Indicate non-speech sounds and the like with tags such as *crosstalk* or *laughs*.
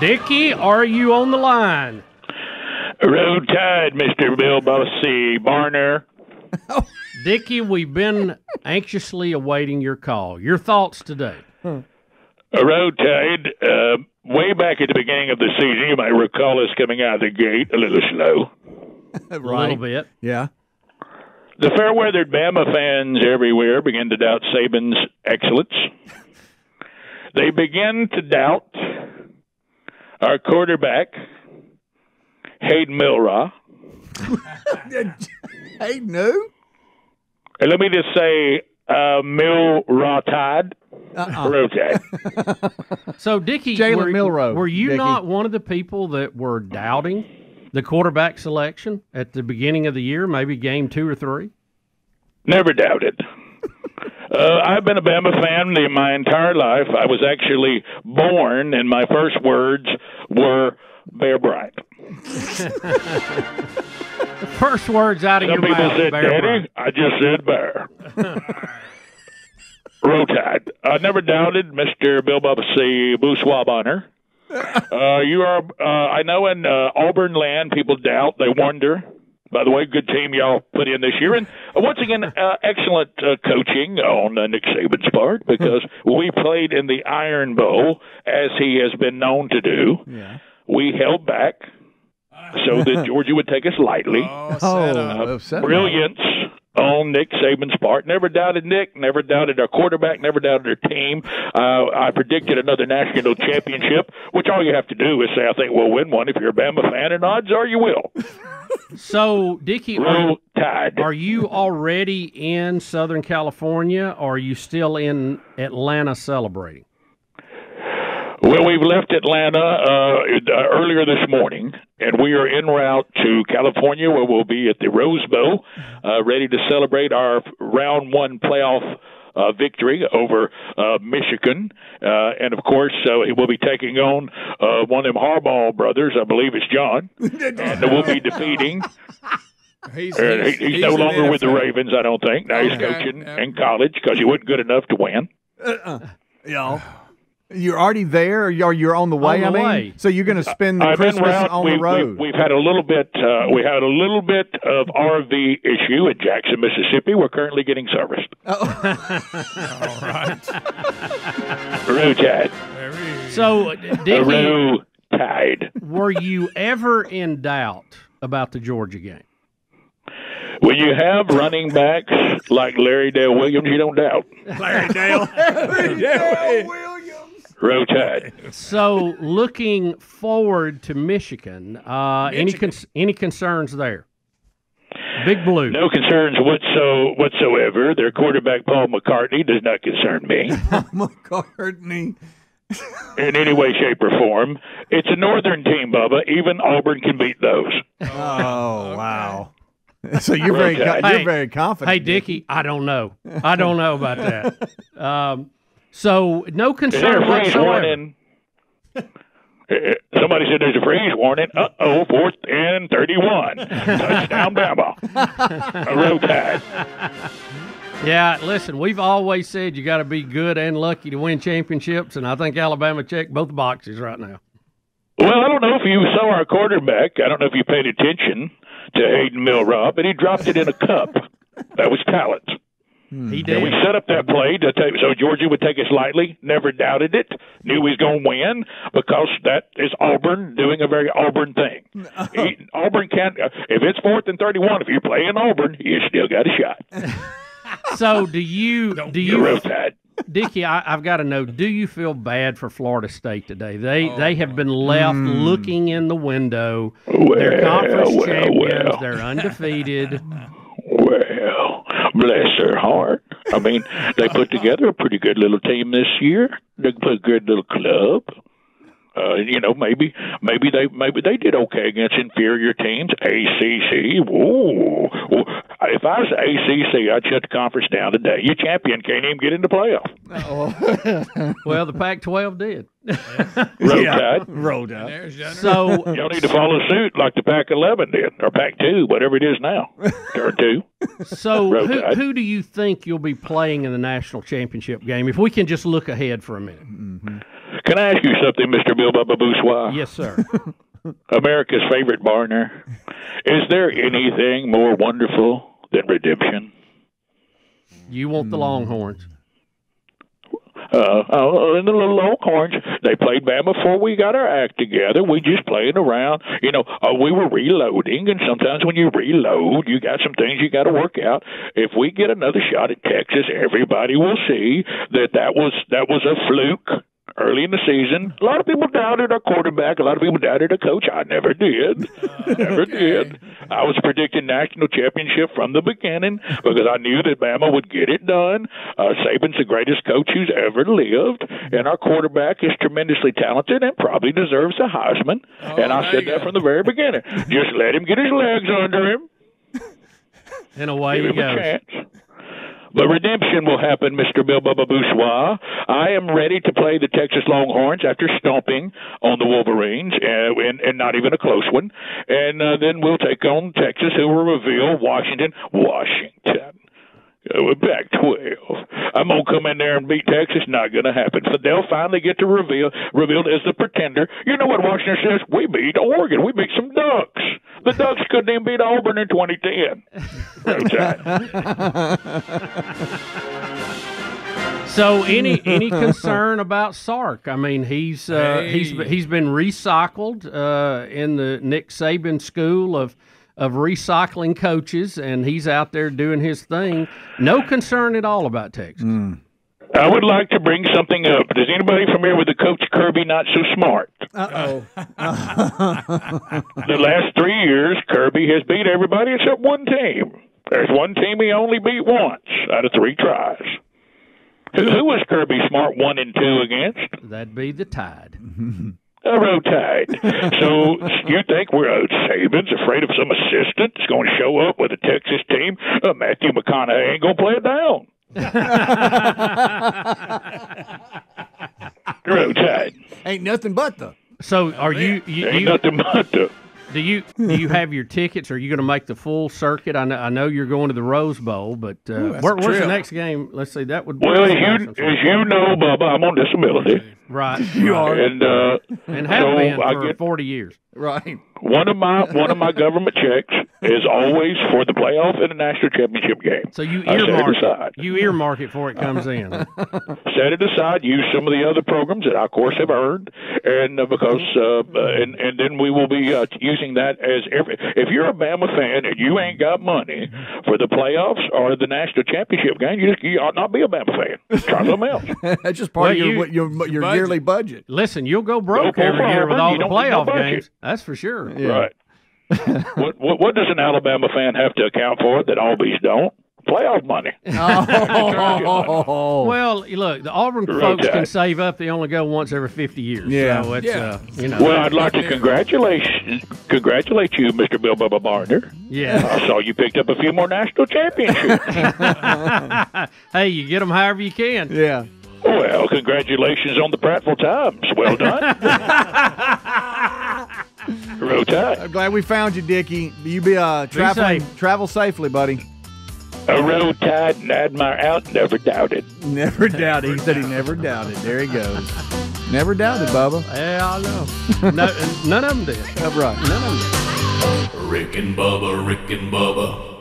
Dickie, are you on the line? Road Tide, Mr. Bill Bussey Barner. *laughs* Dickie, we've been anxiously awaiting your call. Your thoughts today? A road tide, uh, way back at the beginning of the season, you might recall us coming out of the gate a little slow. *laughs* right. A little bit. Yeah. The fair weathered Bama fans everywhere begin to doubt Saban's excellence. *laughs* They begin to doubt our quarterback, Hayden Milra. hey, no. And let me just say, uh, Milra Tide. Uh-uh. Road *laughs* So, Dickie, Jalen were, Milroe, were you Dickie. not one of the people that were doubting the quarterback selection at the beginning of the year, maybe game two or three? Never doubted. Uh, I've been a Bama fan the, my entire life. I was actually born, and my first words were Bear Bryant. *laughs* First words out of Some your people mouth, said Bear Daddy. Bryant. I just said Bear. *laughs* Tide. I never doubted Mr. Bill Bubba C. Bonner. *laughs* Uh, you are. Uh, I know in uh, Auburn land, people doubt. They wonder. By the way, good team y'all put in this year, and uh, once again, uh, excellent uh, coaching on uh, Nick Saban's part because we played in the Iron Bowl as he has been known to do. Yeah. We held back so that *laughs* Georgia would take us lightly. Oh, set 'em up. Brilliance on Nick Saban's part. Never doubted Nick. Never doubted our quarterback. Never doubted our team. Uh, I predicted another national championship, which all you have to do is say, "I think we'll win one." If you're a Bama fan, and odds are you will. *laughs* So, Dickie, are, are you already in Southern California or are you still in Atlanta celebrating? Well, we've left Atlanta uh, uh, earlier this morning, and we are en route to California, where we'll be at the Rose Bowl, uh, ready to celebrate our round one playoff. Uh, victory over uh, Michigan, uh, and of course, uh, we'll be taking on uh, one of them Harbaugh brothers. I believe it's John, *laughs* and we'll be defeating. *laughs* He's, Uh, he's, he's, he's no in longer with the Ravens, I don't think. Now he's Okay, coaching yeah. in college because he wasn't good enough to win. Yeah. You're already there, or you're, you're on the way. the I mean, way. so you're going to spend the I'm en Christmas route. on we, the road. We, have had a little bit. Uh, we had a little bit of RV issue in Jackson, Mississippi. We're currently getting serviced. *laughs* All right. Road tide. There he is. So, Dickie, Road tide. were you ever in doubt about the Georgia game? When you have running backs like Larry Dale Williams, you don't doubt. Larry Dale. *laughs* Road tide. So, looking forward to Michigan, uh, any Michigan. cons- any concerns there? Big Blue. No concerns whatso whatsoever. Their quarterback Paul McCartney does not concern me *laughs* McCartney. in any way, shape, or form. It's a northern team, Bubba. Even Auburn can beat those. Oh *laughs* wow. So you're very Okay. co- you're Hey, very confident. Hey, Dickie, I don't know. I don't know about that. *laughs* Um, so, no Is there concern a freeze whatsoever. warning? *laughs* Somebody said there's a freeze warning. Uh oh, fourth and 31. Touchdown, Bama. A road tide. Yeah, listen, we've always said you got to be good and lucky to win championships, and I think Alabama checked both boxes right now. Well, I don't know if you saw our quarterback. I don't know if you paid attention to Hayden Milrob, but he dropped it in a cup. That was talent. He And did. we set up that play to take, so Georgia would take us lightly. Never doubted it. Knew he was going to win because that is Auburn doing a very Auburn thing. *laughs* He, Auburn can't. If it's fourth and thirty-one, if you're playing Auburn, you still got a shot. *laughs* So, do you do You you, wrote that. Dickie? I, I've got to know. Do you feel bad for Florida State today? They oh, they have been left mm. looking in the window. they're conference well, champions. well. They're undefeated. Well, bless their heart. I mean, they put together a pretty good little team this year. They put a good little club. Uh, you know, maybe maybe they maybe they did okay against inferior teams. ACC, whoa! Well, if I was ACC, I'd shut the conference down today. Your champion can't even get in the playoff. *laughs* Well, the Pac-12 did. *laughs* Road Tide. Rolled out. There's Jenner. So, *laughs* Y'all need to follow suit like the Pac-11 did, or Pac-2, whatever it is now. Turn two. so who, who do you think you'll be playing in the national championship game? If we can just look ahead for a minute. Mm-hmm. Can I ask you something, Mr. Bill Bubba Bussey? Yes, sir. America's favorite barner. Is there anything more wonderful than redemption? You want the Longhorns. Uh, uh, and the little Longhorns, they played Bama before we got our act together. We just playing around. You know, uh, we were reloading, and sometimes when you reload, you got some things you got to work out. If we get another shot at Texas, everybody will see that that was that was a fluke early in the season. A lot of people doubted our quarterback. A lot of people doubted our coach. I never did. *laughs* never did. I was predicting national championship from the beginning because I knew that Bama would get it done. Uh, Saban's the greatest coach who's ever lived, and our quarterback is tremendously talented and probably deserves a Heisman. and I said that go. from the very beginning. Just let him get his legs under him. *laughs* And away Give he goes. But redemption will happen, Mr. Bill Bubba. I am ready to play the Texas Longhorns after stomping on the Wolverines, uh, and, and not even a close one. And uh, then we'll take on Texas, who will reveal Washington. Washington. Uh, we're back 12. I'm going to come in there and beat Texas. Not going to happen. Fidel finally get to reveal, revealed as the pretender. You know what Washington says? We beat Oregon. We beat some Ducks. The Ducks couldn't even beat Auburn in 2010. *laughs* So any any concern about Sark? I mean, he's uh, he's he's been recycled uh, in the Nick Saban school of of recycling coaches, and he's out there doing his thing. No concern at all about Texas. I would like to bring something up. Is anybody familiar with the coach Kirby Not So Smart? Uh oh. *laughs* The last three years, Kirby has beat everybody except one team. There's one team he only beat once out of three tries. Who, who was Kirby Smart one and two against? That'd be the Tide. *laughs* A road tide. so you think we're uh, Saban's afraid of some assistant that's going to show up with a Texas team? Uh, Matthew McConaughey ain't going to play it down. *laughs* road tide. Ain't nothing but the. So are you, you, Ain't you nothing but the. do you do you have your tickets? Are you going to make the full circuit? I know I know you're going to the Rose Bowl, but uh, that's where, where's the next game? Let's see. That would be Well, as you as you know, Bubba, I'm on disability, right. *laughs* You are. and uh, and have so been I for get- forty years. Right. one of my one of my *laughs* government checks is always for the playoff and the national championship game. So you I set it earmark aside. it. You earmark it before it comes in. *laughs* Set it aside. Use some of the other programs that I, of course, have earned, and uh, because uh, uh, and and then we will be uh, using that as every. If you're a Bama fan and you ain't got money for the playoffs or the national championship game, you just you ought not be a Bama fan. Try something else. That's just part Well, of your you- what- your your, budget. Yearly budget. Listen, you'll go broke Go every year with all you the don't no playoff games. That's for sure. Right. what, what what does an Alabama fan have to account for that Albies don't? Playoff money. *laughs* Oh. Well, look, the Auburn Right. folks can save up. They only go once every fifty years. Yeah. so it's Yeah. uh, you know, Well, I'd like to congratulate congratulate you, Mr. Bill Bubba Barner. yeah. I saw you picked up a few more national championships. *laughs* hey, you get them however you can. yeah. Well, congratulations on the Prattville Times. Well done. *laughs* Row Tide. I'm glad we found you, Dickie. You be uh traveling safe. travel safely, buddy. A road tide and Nadmeyer out, never doubted. Never doubted. He said he never doubted. There he goes. Never doubted, Bubba. Yeah, I know. No, none of them did. That's right. None of them did. Rick and Bubba, Rick and Bubba.